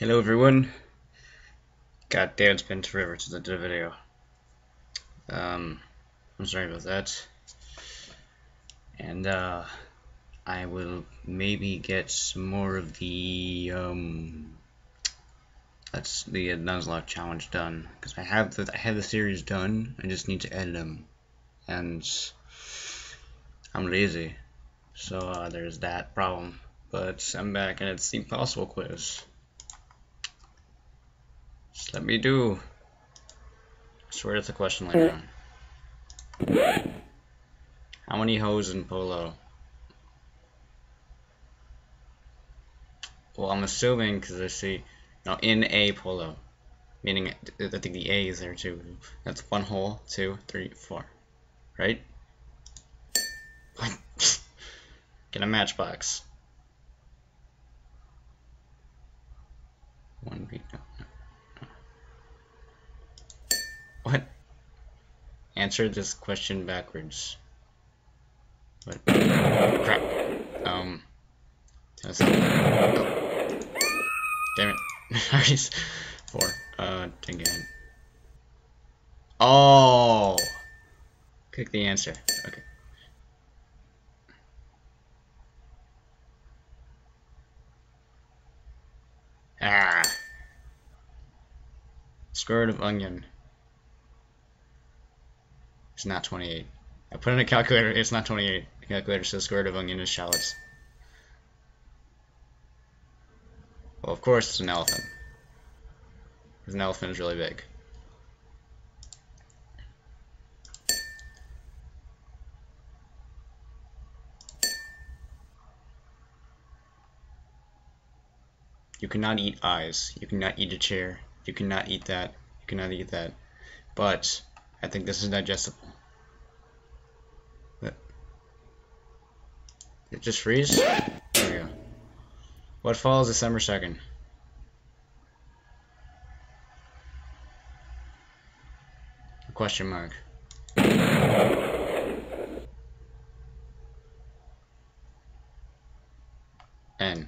Hello everyone. God damn, it's been forever since I did a video. Um, I'm sorry about that. And uh, I will maybe get some more of the um, that's the Nuzlocke challenge done because I have the I have the series done. I just need to edit them, and I'm lazy, so uh, there's that problem. But I'm back and it's the impossible quiz. Just let me do. I swear it's a question later on. How many hoes in polo? Well, I'm assuming because I see, no, in a polo, meaning I think the A is there too. That's one hole, two, three, four, right? Get a matchbox. One beat. No. What? Answer this question backwards. What? Crap. Um. Oh. Damn it. Four. Uh, again. Oh! Click the answer. Okay. Ah. Root of onion. It's not 28. I put in a calculator, it's not 28. The calculator says square root of onion is shallots. Well, of course it's an elephant. Because an elephant is really big. You cannot eat eyes. You cannot eat a chair. You cannot eat that. You cannot eat that. But I think this is digestible. It just freeze? There we go. What falls December 2nd? A Question mark. N.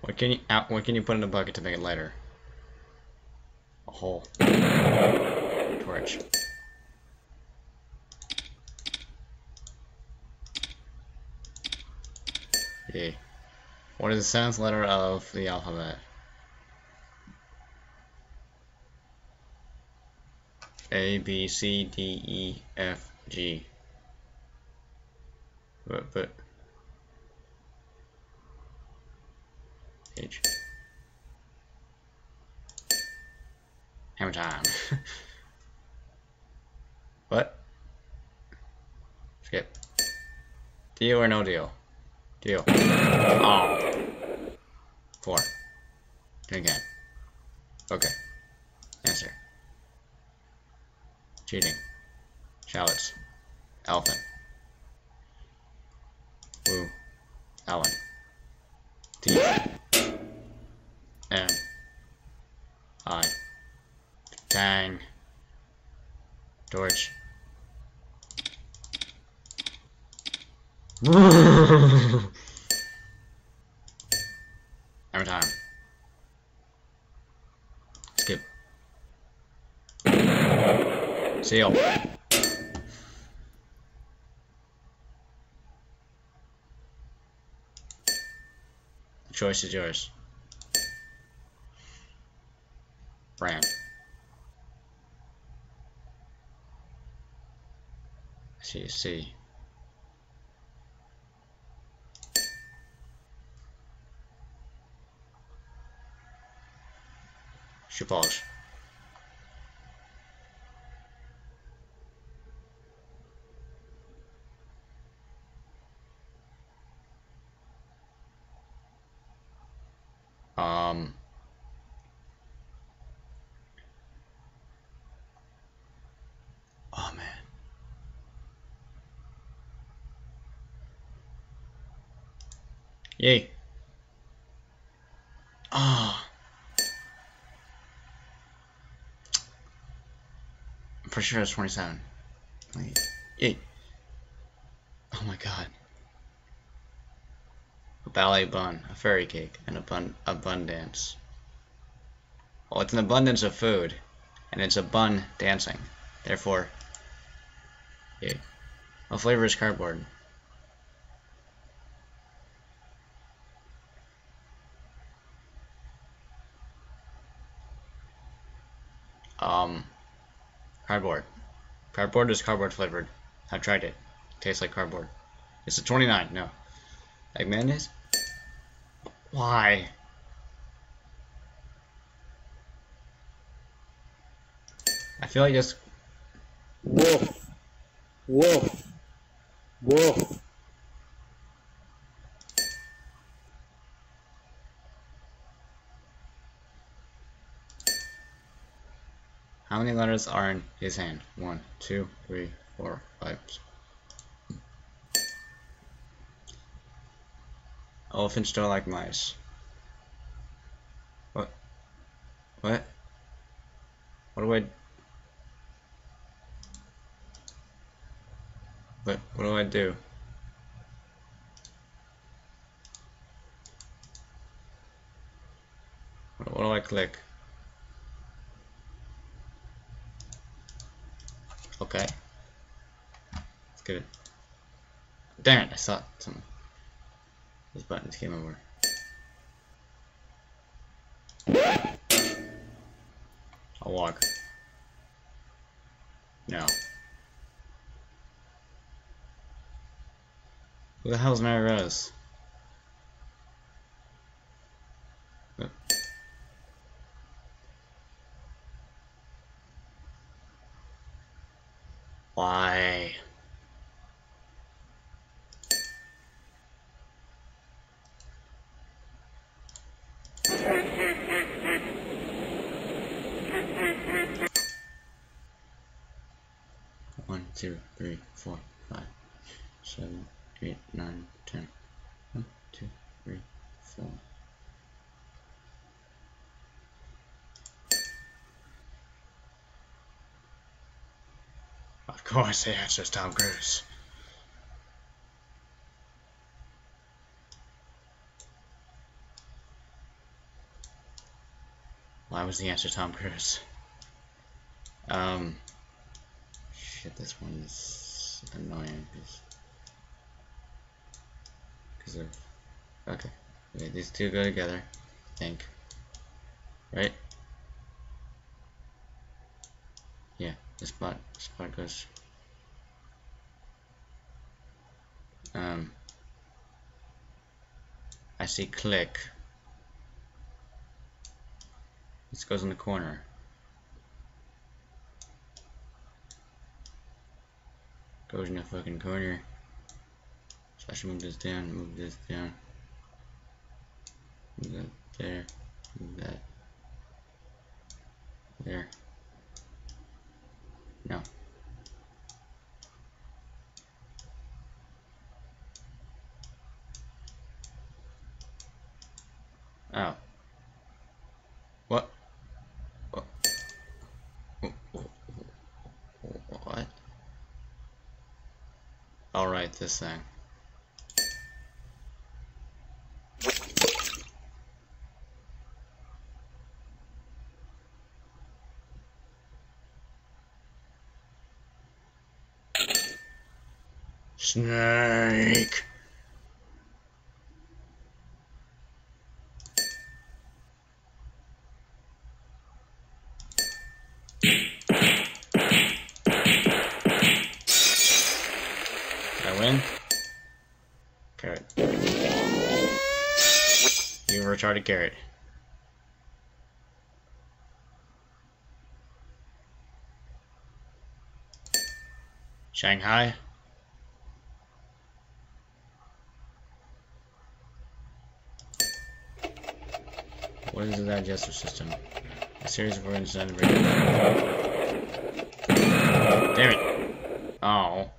What can you out? What can you put in a bucket to make it lighter? A hole. Torch. What is the seventh letter of the alphabet? A B C D E F G. But but H. Hammer time. what? Skip. Deal or no deal? Deal. Oh. Four. Again. Okay. Answer. Cheating. Shallots. Elephant. Woo. Allen. Teeth. M. I. Tang. Torch. Every time. Skip. Seal. The choice is yours. Ram. See, see. Chupage. Um. Oh man. Yay. Ah. I'm pretty sure it's 27. Wait. Yay. Oh my god. a ballet bun, a fairy cake, and a bun abundance. Well, it's an abundance of food, and it's a bun dancing. Therefore, yeah. What flavor is cardboard? Um, cardboard. Cardboard is cardboard flavored. I've tried it. Tastes like cardboard. It's a 29. No. Egg mayonnaise? Why? I feel like it's Woof. Woof. Woof. How many letters are in his hand? One, two, three, four, five. Elephants don't like mice. What? What? What do I... What, what do I do? What do I click? Okay. Let's get it. Damn it, I saw some. Those buttons came over. I'll walk. No. Who the hell's Mary Rose? Why? One, two, three, four, five, seven, eight, nine, ten. One, two, three, four. Course, the answer is Tom Cruise. Why was the answer Tom Cruise? Um, shit, this one's annoying because of okay. okay. These two go together, I think. Right? Yeah, this part goes. Um, I see click. This goes in the corner. Goes in the fucking corner. So I should move this down, move this down. Move that there, move that there. No. Oh. What? What? What? Write this thing. Snake. Retarded carrot. Shanghai? What is the digestive system? A series of organs break Damn it! Oh.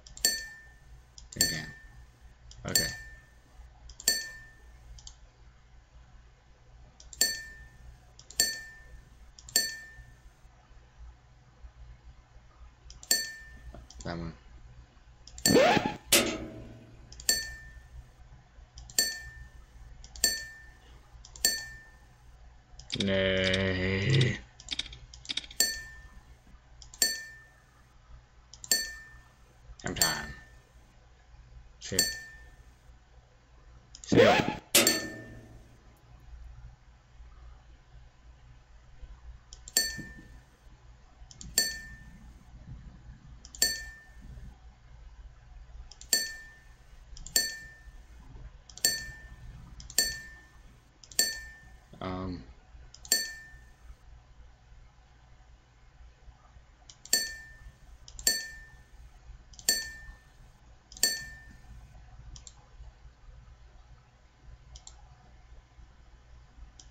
that one. Nay.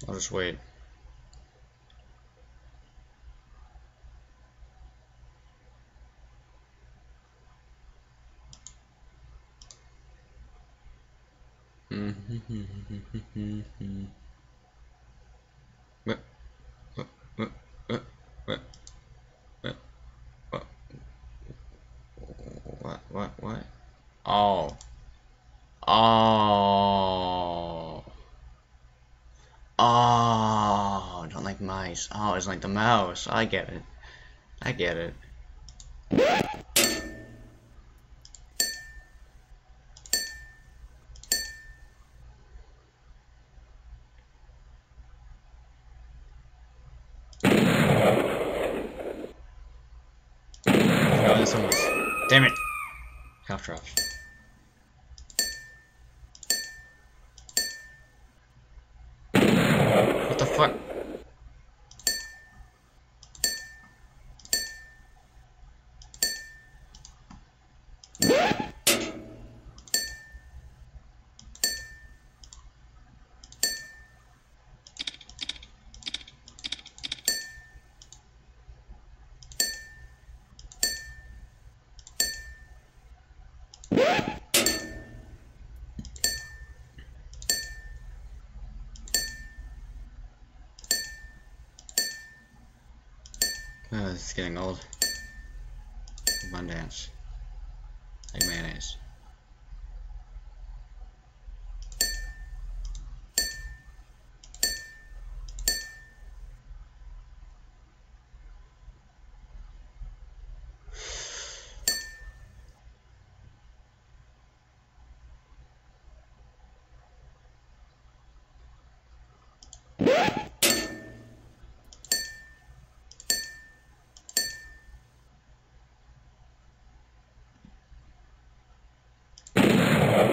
I'll just wait. Mm-hmm. What? What? What? What? What? What? Oh. Oh. Oh, don't like mice. Oh, it's like the mouse. I get it. I get it. Oh, this one was. Damn it! Half drops. What the fuck? Oh, this is getting old. Come on, dance. Like mayonnaise.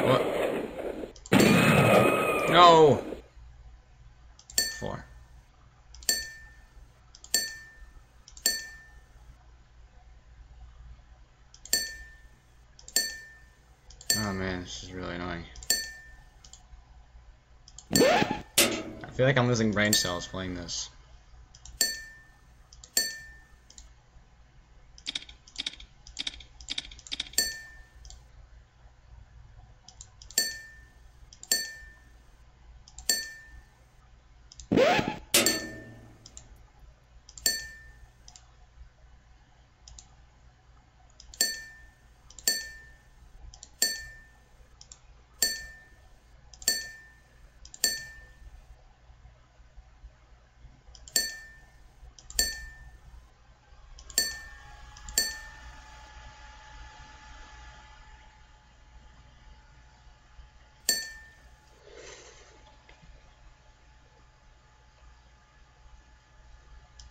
What? No! Four. Oh man, this is really annoying. I feel like I'm losing brain cells playing this.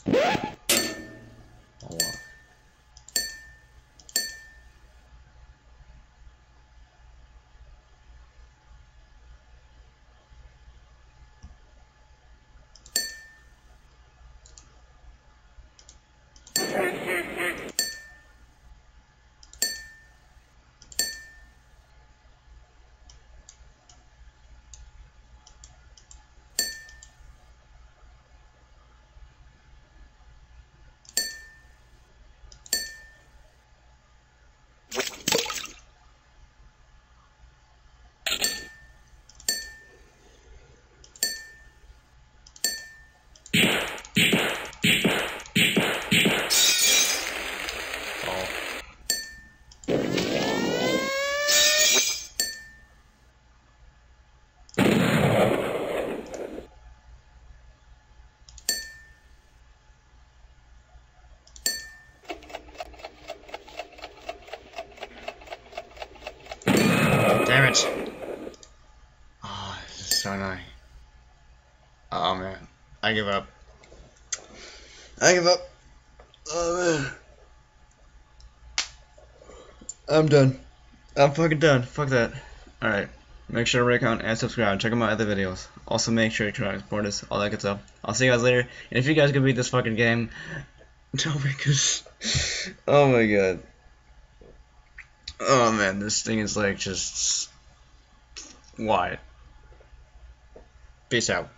What? I give up. I give up. Oh man. I'm done. I'm fucking done. Fuck that. Alright. Make sure to rate, comment, and subscribe. Check out my other videos. Also, make sure to support us. All that good stuff. I'll see you guys later. And if you guys can beat this fucking game, tell me, cause. Oh my god. Oh man, this thing is like just. Why? Peace out.